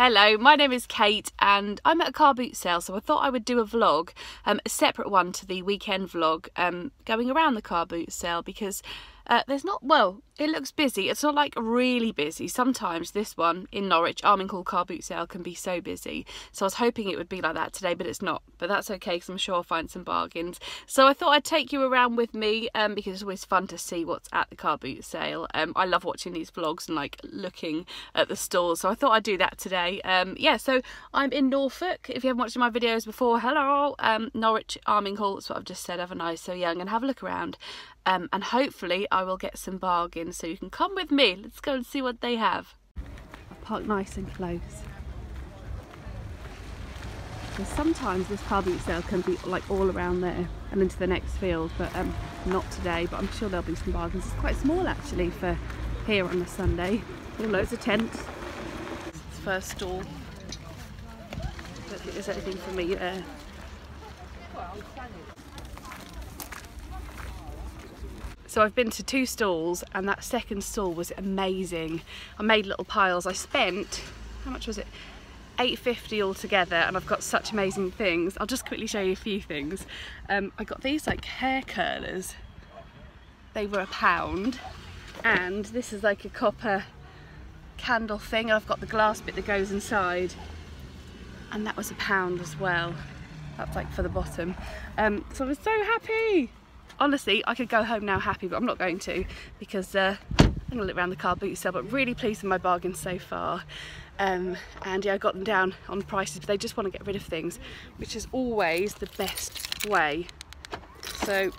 Hello, my name is Kate and I'm at a car boot sale so I thought I would do a vlog, um, a separate one to the weekend vlog, um, going around the car boot sale because uh, there's not, well, it looks busy. It's not like really busy. Sometimes this one in Norwich, Arminghall Car Boot Sale can be so busy. So I was hoping it would be like that today, but it's not. But that's okay because I'm sure I'll find some bargains. So I thought I'd take you around with me um, because it's always fun to see what's at the car boot sale. Um, I love watching these vlogs and like looking at the stores. So I thought I'd do that today. Um, yeah, so I'm in Norfolk. If you haven't watched my videos before, hello, um, Norwich, Arminghall. That's what I've just said. Have a I? so young and have a look around. Um, and hopefully I will get some bargains so you can come with me. Let's go and see what they have. I park nice and close. So sometimes this car boot sale can be like all around there and into the next field but um, not today but I'm sure there'll be some bargains. It's quite small actually for here on a Sunday. Oh, loads of tents. First stall. Don't think there's anything for me there So I've been to two stalls and that second stall was amazing. I made little piles. I spent, how much was it? 8.50 altogether and I've got such amazing things. I'll just quickly show you a few things. Um, I got these like hair curlers. They were a pound and this is like a copper candle thing. I've got the glass bit that goes inside and that was a pound as well. That's like for the bottom. Um, so I was so happy honestly I could go home now happy but I'm not going to because uh, I'm gonna look around the car boot sale but really pleased with my bargain so far. Um, and yeah I got them down on prices but they just want to get rid of things which is always the best way. So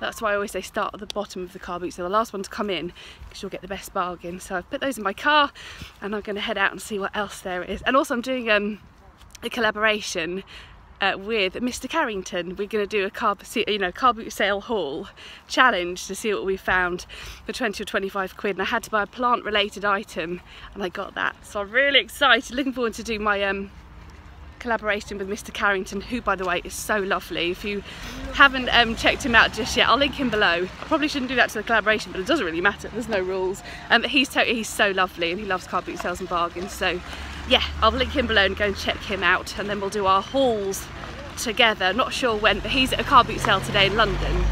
that's why I always say start at the bottom of the car boot so the last one to come in because you'll get the best bargain. So I've put those in my car and I'm going to head out and see what else there is. And also I'm doing um, a collaboration uh, with Mr Carrington. We're going to do a car, you know, car boot sale haul challenge to see what we found for 20 or 25 quid. And I had to buy a plant related item and I got that. So I'm really excited, looking forward to do my um, collaboration with Mr Carrington, who by the way is so lovely. If you haven't um, checked him out just yet, I'll link him below. I probably shouldn't do that to the collaboration, but it doesn't really matter, there's no rules. Um, he's, he's so lovely and he loves car boot sales and bargains. So yeah, I'll link him below and go and check him out and then we'll do our hauls together. Not sure when, but he's at a car boot sale today in London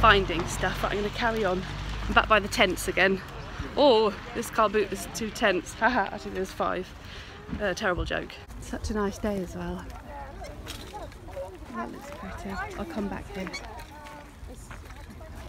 finding stuff. But I'm going to carry on. I'm back by the tents again. Oh, this car boot is two tents. Haha, actually there's five. Uh, terrible joke. Such a nice day as well. That looks pretty. I'll come back here.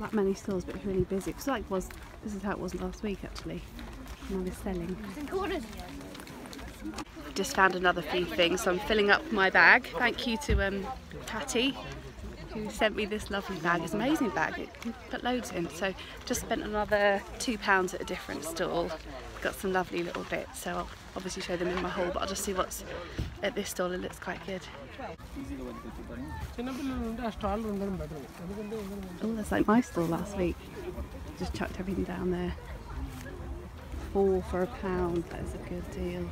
That many stores, but it's really busy. It's like was this is how it was last week actually. I was selling. Just found another few things, so I'm filling up my bag. Thank you to um, Patty who sent me this lovely bag. It's an amazing bag, it can put loads in. So just spent another two pounds at a different stall. Got some lovely little bits, so I'll obviously show them in my haul, but I'll just see what's at this stall. It looks quite good. Oh, that's like my stall last week. Just chucked everything down there. Four for a pound, that is a good deal.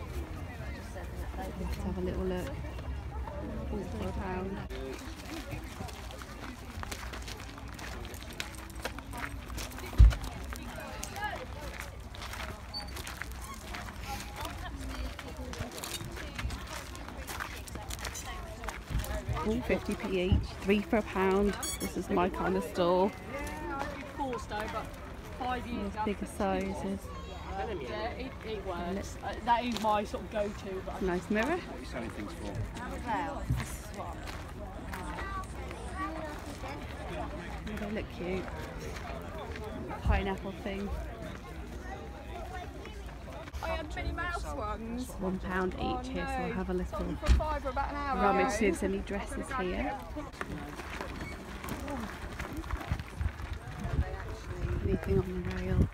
Let's have a little look. Four for a pound. 50p each, three for a pound. This is my kind of stall. There's bigger sizes. Yeah, it, it works. Uh, that is my sort of go-to. Nice mirror. What are you selling things for? They look cute. Pineapple thing. One pound each here, so I'll have a little rummage, see if there's any dresses here. Anything on the rail.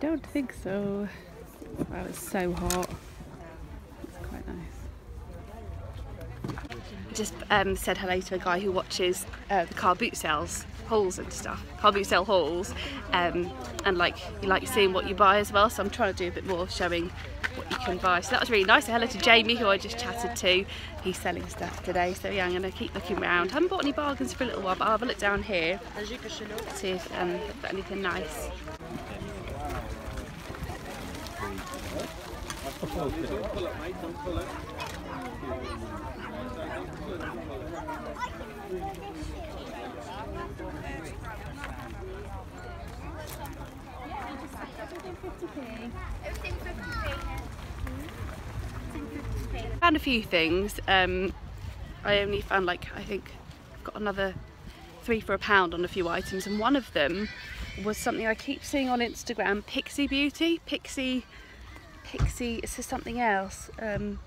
Don't think so. Wow, it's so hot. It's quite nice. I just um, said hello to a guy who watches uh, the car boot sales hauls and stuff, car boot sale hauls, um, and like you like seeing what you buy as well. So I'm trying to do a bit more showing what you can buy. So that was really nice. Hello to Jamie, who I just chatted to. He's selling stuff today. So yeah, I'm going to keep looking around. haven't bought any bargains for a little while, but I'll have a look down here. See if um, they've got anything nice. Found a few things. Um, I only found like I think got another three for a pound on a few items, and one of them was something I keep seeing on Instagram, Pixi Beauty, Pixi, Pixi. Says something else. Um,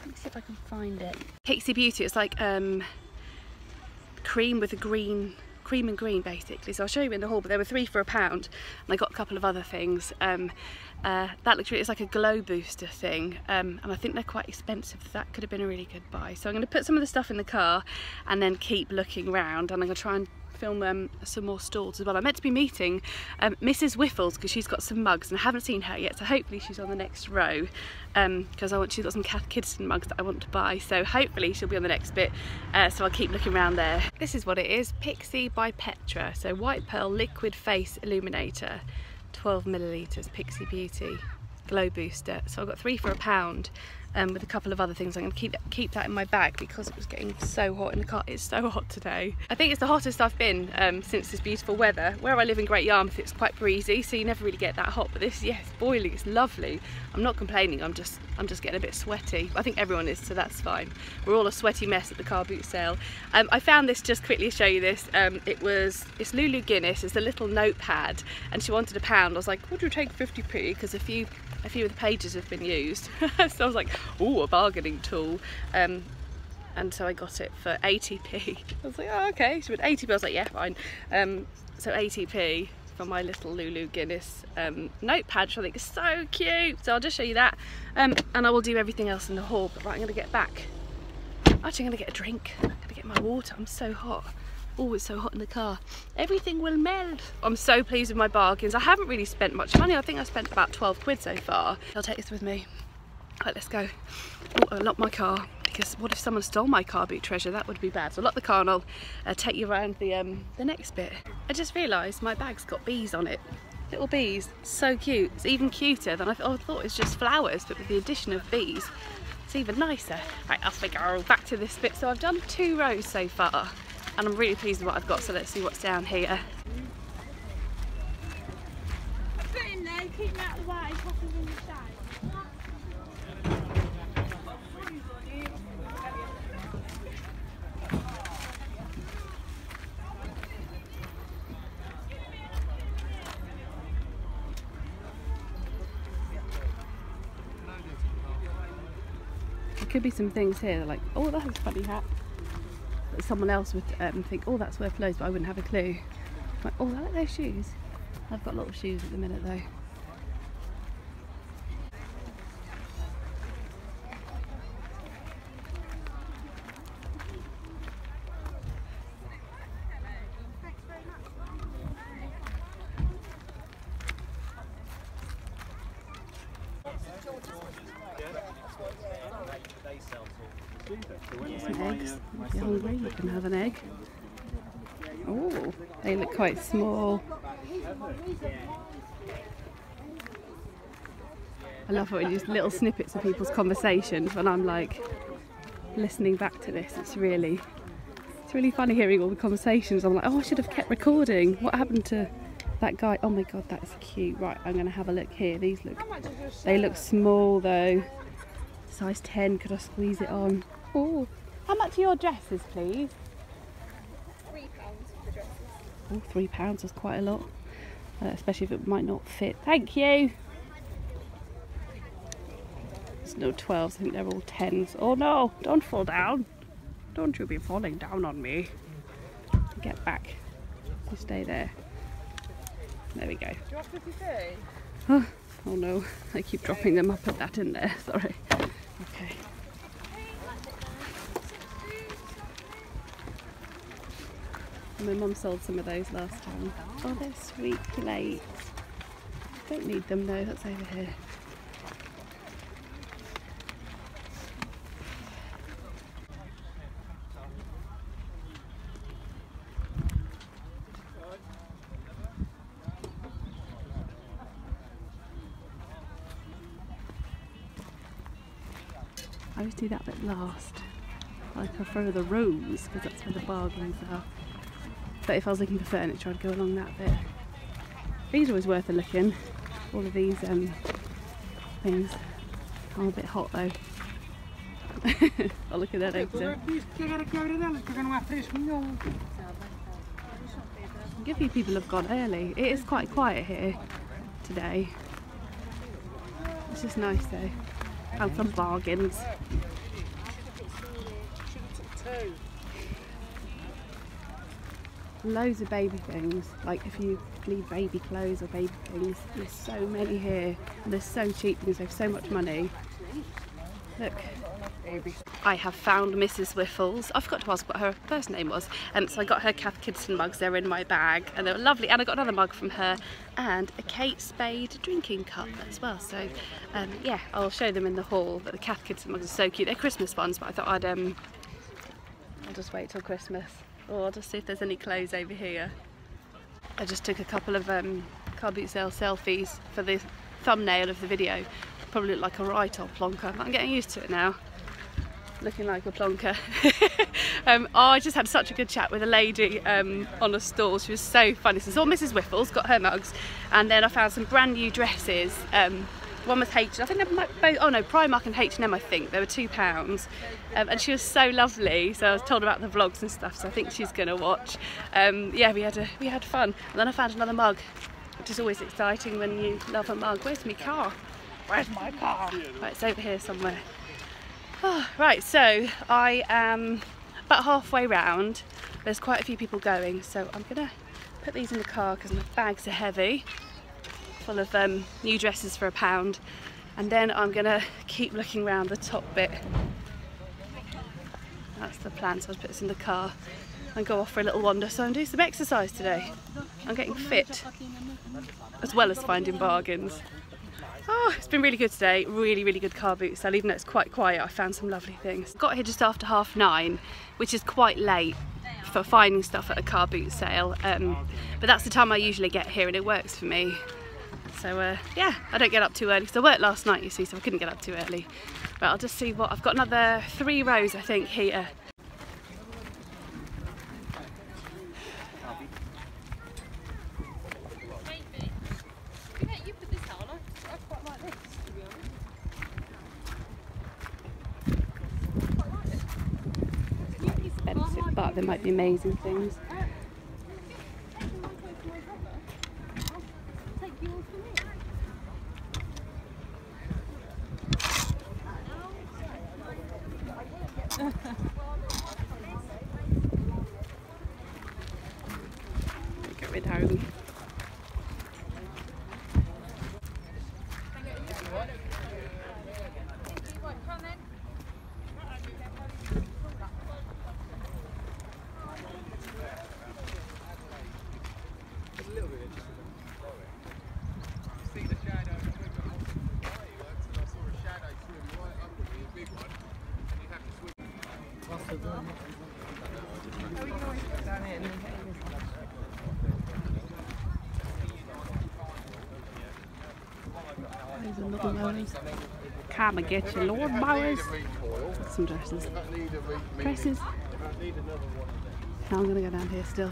let me see if I can find it. Pixi Beauty. It's like um, cream with a green cream and green basically so I'll show you in the haul but there were three for a pound and I got a couple of other things um, uh, that looks really it's like a glow booster thing um, and I think they're quite expensive that could have been a really good buy so I'm going to put some of the stuff in the car and then keep looking around and I'm going to try and film um, some more stalls as well. I'm meant to be meeting um, Mrs Whiffles because she's got some mugs and I haven't seen her yet so hopefully she's on the next row because I want she's got some Cath Kidston mugs that I want to buy so hopefully she'll be on the next bit uh, so I'll keep looking around there. This is what it is Pixi by Petra so White Pearl Liquid Face Illuminator 12 milliliters Pixi Beauty glow booster so I've got three for a pound um, with a couple of other things. I'm going to keep keep that in my bag because it was getting so hot in the car. It's so hot today. I think it's the hottest I've been um, since this beautiful weather. Where I live in Great Yarmouth, it's quite breezy, so you never really get that hot. But this, yes, boiling. It's lovely. I'm not complaining. I'm just I'm just getting a bit sweaty. I think everyone is, so that's fine. We're all a sweaty mess at the car boot sale. Um, I found this just quickly to show you this. Um, it was it's Lulu Guinness. It's a little notepad, and she wanted a pound. I was like, would you take 50p? Because a few a few of the pages have been used. so I was like, oh, a bargaining tool. Um, and so I got it for 80p. I was like, oh, okay. She went 80p. I was like, yeah, fine. Um, so 80p for my little Lulu Guinness um, notepad, which I think is so cute. So I'll just show you that. Um, and I will do everything else in the haul. But right, I'm going to get back. Actually, I'm going to get a drink. I'm going to get my water. I'm so hot. Oh, it's so hot in the car. Everything will melt. I'm so pleased with my bargains. I haven't really spent much money. I think I spent about 12 quid so far. I'll take this with me. Right, let's go. Oh, I locked my car because what if someone stole my car boot treasure? That would be bad. So lock the car and I'll uh, take you around the um, the next bit. I just realised my bag's got bees on it. Little bees, so cute. It's even cuter than I, th I thought it was just flowers, but with the addition of bees, it's even nicer. Right, off we go. Back to this bit. So I've done two rows so far and I'm really pleased with what I've got so let's see what's down here Put in there, keep out the way, could be some things here like oh that's a funny hat that someone else would um, think oh that's worth loads but I wouldn't have a clue. Like oh I like those shoes. I've got little shoes at the minute though some eggs. If you're hungry, you can have an egg. Oh, they look quite small. I love it when you just little snippets of people's conversations when I'm like listening back to this. It's really, it's really funny hearing all the conversations. I'm like, oh, I should have kept recording. What happened to that guy? Oh my god, that's cute. Right, I'm gonna have a look here. These look, they look small though. Size 10. Could I squeeze it on? Oh, how much are your dresses, please? Three pounds for dresses. Oh, three pounds is quite a lot, uh, especially if it might not fit. Thank you. There's no 12s, I think they're all 10s. Oh no, don't fall down. Don't you be falling down on me. Get back. You stay there. There we go. Oh, oh no, I keep dropping them. I put that in there, sorry. Okay. My mum sold some of those last time. Oh, they're sweet plates. Don't need them though, that's over here. I always do that bit last. I prefer the rows because that's where the bargains are. But if I was looking for furniture, I'd go along that bit. These are always worth a look in. All of these um, things. I'm a bit hot though. I'll look at that later. Good few people have gone early. It is quite quiet here today. It's just nice though. Found some bargains. Loads of baby things. Like if you need baby clothes or baby things, there's so many here. And they're so cheap because they have so much money. Look. I have found Mrs. Whiffles. I forgot to ask what her first name was. Um, so I got her Cath Kidston mugs, they're in my bag and they were lovely. And I got another mug from her and a Kate Spade drinking cup as well. So um, yeah, I'll show them in the haul. But the Cath Kidston mugs are so cute. They're Christmas ones, but I thought I'd, um, I'll just wait till Christmas. Or I'll just see if there's any clothes over here. I just took a couple of um, car boot sale selfies for the thumbnail of the video. Probably look like a right old plonker, but I'm getting used to it now looking like a plonker. um, oh, I just had such a good chat with a lady um, on a stall. She was so funny. So, saw Mrs. Whiffles, got her mugs, and then I found some brand new dresses. Um, one was H, I think they might both, oh no, Primark and H&M I think, they were two pounds. Um, and she was so lovely, so I was told about the vlogs and stuff, so I think she's gonna watch. Um, yeah, we had, a, we had fun. And then I found another mug, which is always exciting when you love a mug. Where's my car? Where's my car? Right, it's over here somewhere. Oh, right, so I am about halfway round. There's quite a few people going, so I'm gonna put these in the car because my bags are heavy, of um, new dresses for a pound. And then I'm gonna keep looking around the top bit. That's the plan, so I'll put this in the car and go off for a little wander. So I'm doing some exercise today. I'm getting fit, as well as finding bargains. Oh, it's been really good today. Really, really good car boot sale. Even though it's quite quiet, I found some lovely things. Got here just after half nine, which is quite late for finding stuff at a car boot sale. Um, but that's the time I usually get here and it works for me. So uh, yeah, I don't get up too early because I worked last night, you see, so I couldn't get up too early. But I'll just see what, I've got another three rows, I think, here. but there might be amazing things. Get Come and get your Lord Mowers. Some dresses. Dresses. I'm gonna go down here still.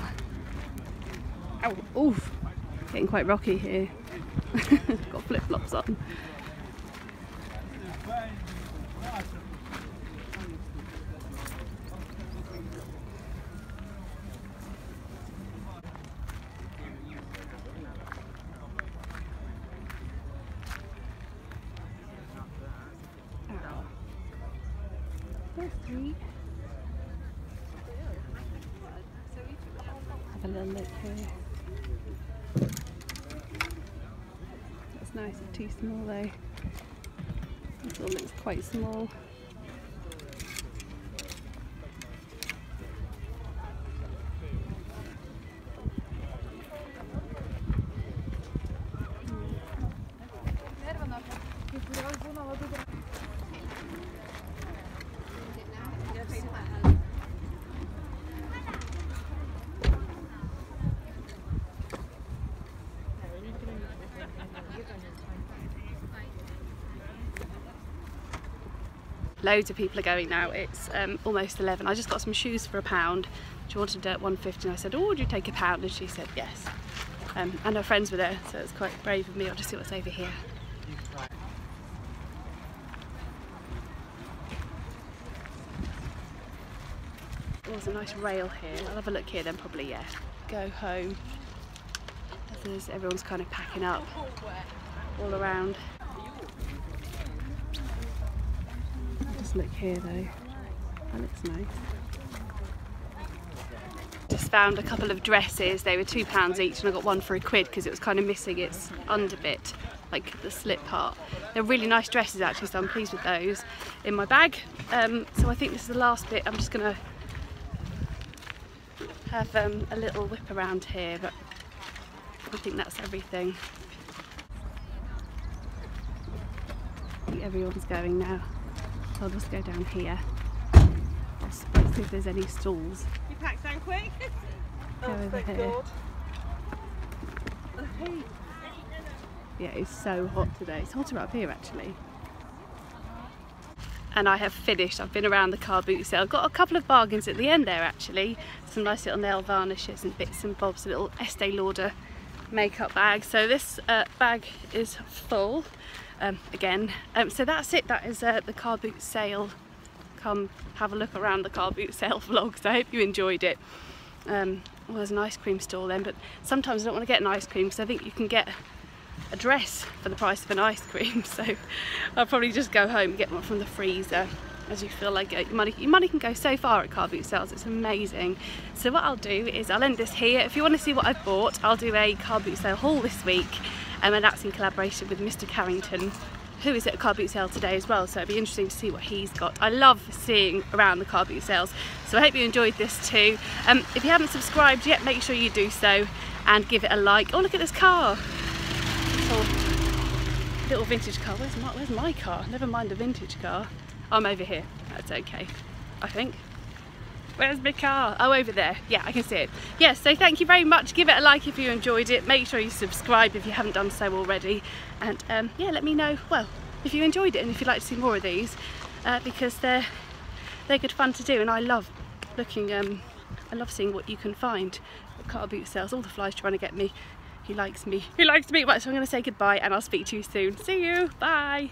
Ow, oof. Getting quite rocky here. Got flip flops on. sweet. Have a little look here. That's nice, it's too small though. This one looks quite small. Loads of people are going now. It's um, almost 11. I just got some shoes for a pound. She wanted at 150 and I said, oh, would you take a pound? And she said yes. Um, and her friends were there, so it's quite brave of me. I'll just see what's over here. Oh, there's a nice rail here. I'll have a look here then probably, yeah. Go home. There's, everyone's kind of packing up all around. Just look here though. That looks nice. Just found a couple of dresses. They were two pounds each, and I got one for a quid because it was kind of missing its under bit, like the slip part. They're really nice dresses actually, so I'm pleased with those in my bag. Um, so I think this is the last bit. I'm just gonna have um, a little whip around here, but I think that's everything. Everyone's going now. So I'll just go down here. Let's see if there's any stalls. You packed down quick? Go over here. Yeah, it's so hot today. It's hotter up here actually. And I have finished. I've been around the car boot sale. Got a couple of bargains at the end there actually. Some nice little nail varnishes and bits and bobs. A little Estee Lauder makeup bag. So this uh, bag is full um, again. Um, so that's it. That is uh, the car boot sale. Come have a look around the car boot sale vlog. So I hope you enjoyed it. Um, well, there's an ice cream stall then, but sometimes I don't want to get an ice cream because I think you can get a dress for the price of an ice cream. So I'll probably just go home and get one from the freezer as you feel like it. Your money, your money can go so far at car boot sales, it's amazing. So what I'll do is I'll end this here. If you want to see what I've bought, I'll do a car boot sale haul this week um, and that's in collaboration with Mr Carrington who is at a car boot sale today as well so it'd be interesting to see what he's got. I love seeing around the car boot sales so I hope you enjoyed this too. Um, if you haven't subscribed yet make sure you do so and give it a like. Oh look at this car! Little, vintage car. Where's my, where's my car? Never mind a vintage car. I'm over here. That's okay. I think. Where's my car? Oh, over there. Yeah, I can see it. Yes, so thank you very much. Give it a like if you enjoyed it. Make sure you subscribe if you haven't done so already. And um, yeah, let me know, well, if you enjoyed it and if you'd like to see more of these, uh, because they're, they're good fun to do. And I love looking, um, I love seeing what you can find at car boot sales. All the flies trying to get me. He likes me. He likes me. Right, so I'm going to say goodbye and I'll speak to you soon. See you. Bye.